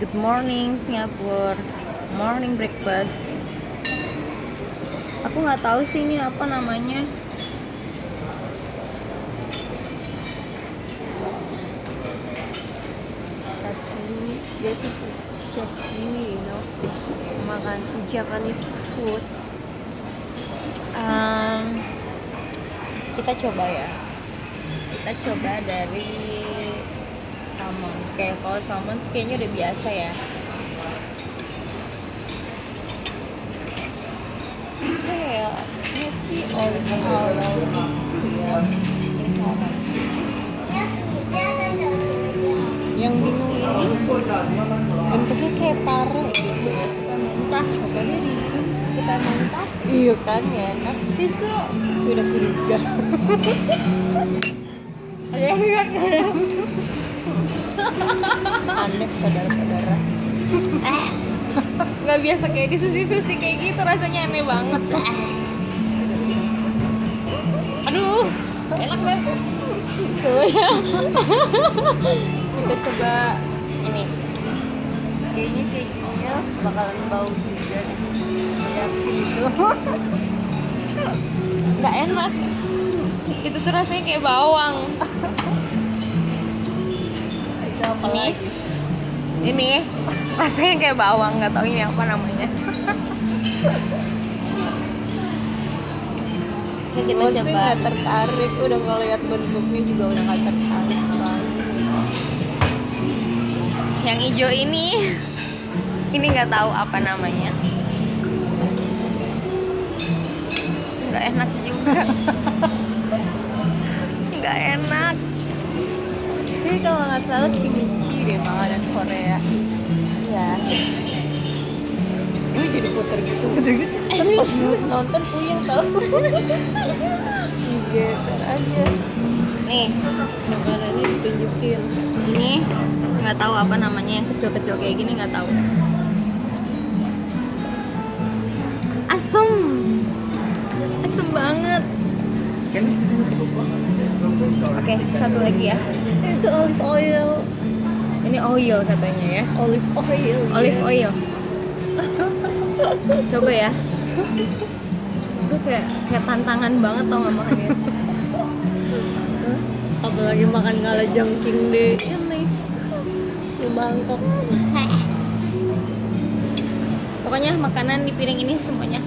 Good morning Singapura. Morning breakfast. Aku nggak tahu sih ini apa namanya. sashimi is sashimi you know makan Japanese food Em, kita coba ya. Kita coba dari salmon. Kayak kalau salmon sih kayaknya udah biasa ya. kayak nasi olive oil gitu ya Ini salmon. Yang bingung ini bentuknya kayak pare gitu ya. Kita muntah, pokoknya di sini kita muntah. Iya kan ya enak. Itu sudah curiga. Ada yang lihat? Aneh saudara-saudara. Eh, nggak biasa kayak di susi-susi kayak gitu rasanya aneh banget. Eh. Aduh, enak banget. Coba ya. Kita coba ini. kayaknya kayak gininya bakalan bau juga deh kayak gitu Nggak enak. Itu tuh rasanya kayak bawang. Ini, ini rasanya kayak bawang. Nggak tahu ini apa namanya. Kita coba. nggak tertarik udah ngeliat bentuknya juga udah nggak tertarik banget Yang hijau ini, ini nggak tahu apa namanya. Nggak enak juga. Ini kalau nggak salah kimchi deh makanan Korea. Iya. Gue jadi puter gitu, puter gitu. Pas nonton puyeng tau. Digeser aja. Nih, Makanannya ditunjukin. ini nggak tahu apa namanya yang kecil-kecil kayak gini nggak tahu. Asem. Oke, satu lagi ya. Itu olive oil. Ini oil katanya ya. Olive oil. Olive ya. oil. Coba ya. Itu kayak kayak tantangan banget tau nggak makannya. Apalagi makan ngala jangking deh. Ini. Di Bangkok. Pokoknya makanan di piring ini semuanya